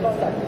contato.